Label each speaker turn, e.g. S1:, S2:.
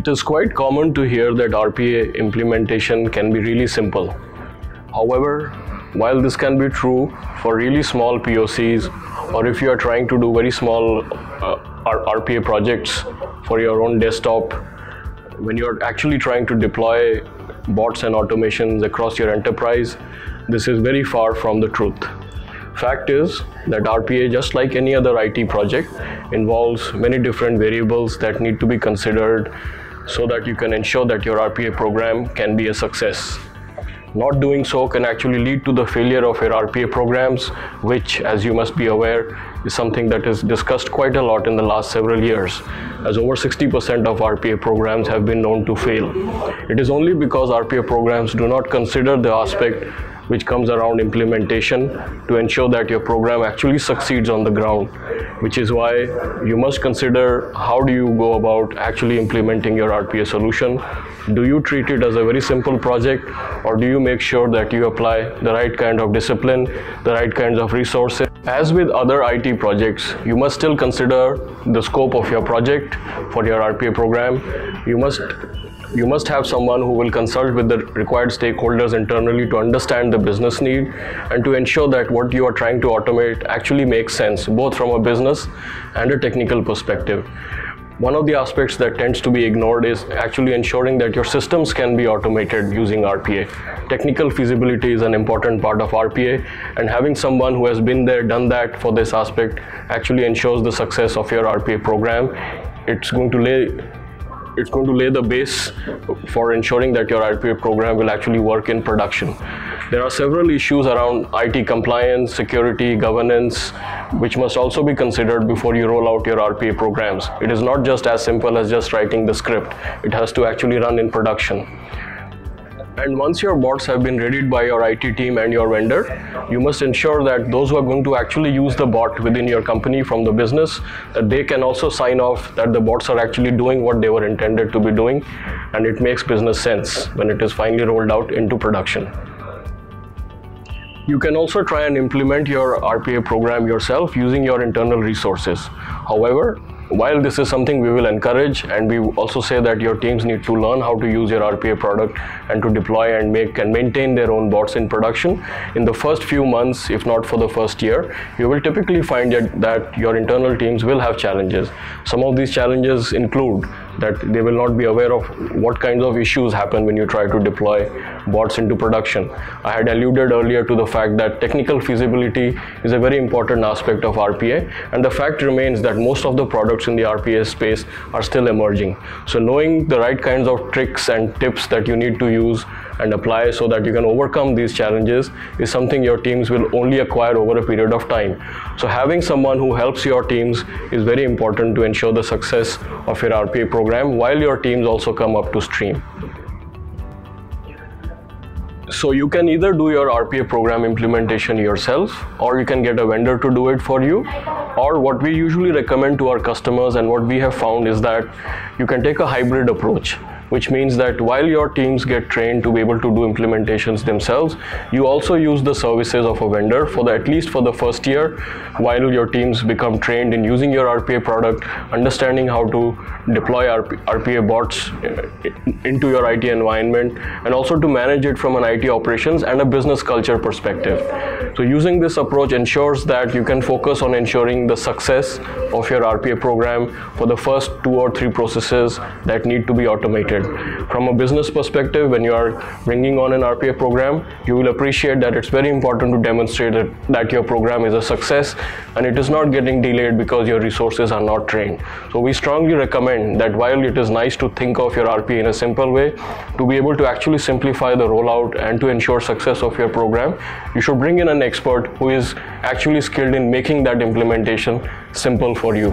S1: It is quite common to hear that RPA implementation can be really simple. However, while this can be true for really small POCs or if you are trying to do very small uh, RPA projects for your own desktop, when you're actually trying to deploy bots and automations across your enterprise, this is very far from the truth. Fact is that RPA, just like any other IT project, involves many different variables that need to be considered so that you can ensure that your RPA program can be a success. Not doing so can actually lead to the failure of your RPA programs, which, as you must be aware, is something that is discussed quite a lot in the last several years, as over 60% of RPA programs have been known to fail. It is only because RPA programs do not consider the aspect which comes around implementation to ensure that your program actually succeeds on the ground, which is why you must consider how do you go about actually implementing your RPA solution. Do you treat it as a very simple project or do you make sure that you apply the right kind of discipline, the right kinds of resources? As with other IT projects, you must still consider the scope of your project for your RPA program. You must you must have someone who will consult with the required stakeholders internally to understand the business need and to ensure that what you are trying to automate actually makes sense, both from a business and a technical perspective. One of the aspects that tends to be ignored is actually ensuring that your systems can be automated using RPA. Technical feasibility is an important part of RPA, and having someone who has been there, done that for this aspect actually ensures the success of your RPA program. It's going to lay it's going to lay the base for ensuring that your RPA program will actually work in production. There are several issues around IT compliance, security, governance, which must also be considered before you roll out your RPA programs. It is not just as simple as just writing the script. It has to actually run in production. And once your bots have been readied by your IT team and your vendor, you must ensure that those who are going to actually use the bot within your company from the business, that they can also sign off that the bots are actually doing what they were intended to be doing, and it makes business sense when it is finally rolled out into production. You can also try and implement your RPA program yourself using your internal resources. However, while this is something we will encourage and we also say that your teams need to learn how to use your RPA product and to deploy and make and maintain their own bots in production in the first few months if not for the first year you will typically find that your internal teams will have challenges some of these challenges include that they will not be aware of what kinds of issues happen when you try to deploy bots into production. I had alluded earlier to the fact that technical feasibility is a very important aspect of RPA and the fact remains that most of the products in the RPA space are still emerging. So knowing the right kinds of tricks and tips that you need to use and apply so that you can overcome these challenges is something your teams will only acquire over a period of time. So having someone who helps your teams is very important to ensure the success of your RPA program while your teams also come up to stream. So you can either do your RPA program implementation yourself or you can get a vendor to do it for you or what we usually recommend to our customers and what we have found is that you can take a hybrid approach which means that while your teams get trained to be able to do implementations themselves, you also use the services of a vendor for the, at least for the first year while your teams become trained in using your RPA product, understanding how to deploy RPA bots uh, into your IT environment and also to manage it from an IT operations and a business culture perspective. So using this approach ensures that you can focus on ensuring the success of your RPA program for the first two or three processes that need to be automated. From a business perspective, when you are bringing on an RPA program, you will appreciate that it's very important to demonstrate that, that your program is a success and it is not getting delayed because your resources are not trained. So we strongly recommend that while it is nice to think of your RPA in a simple way, to be able to actually simplify the rollout and to ensure success of your program, you should bring in an expert who is actually skilled in making that implementation simple for you.